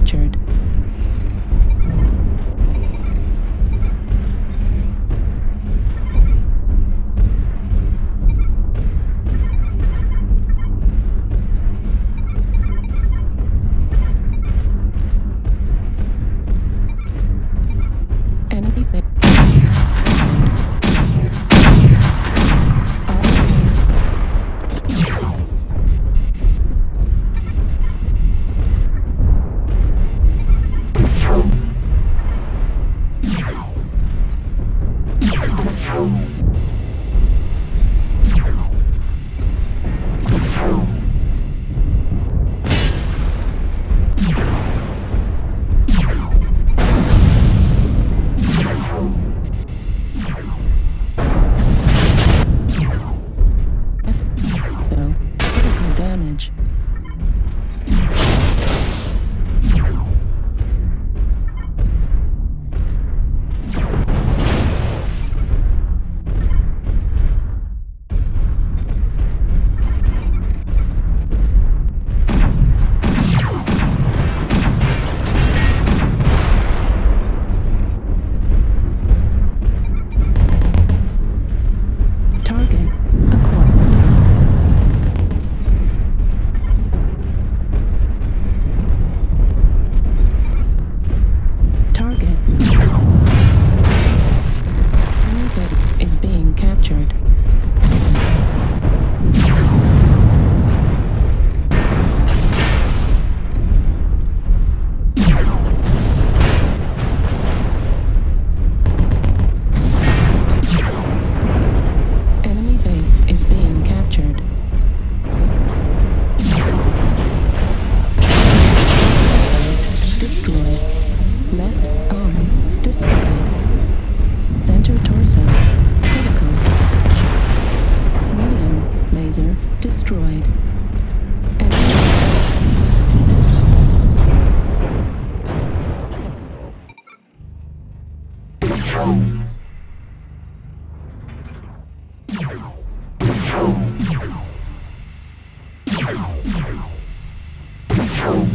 captured.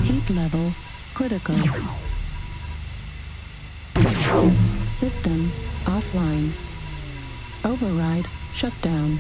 Heat level critical. System offline. Override shutdown.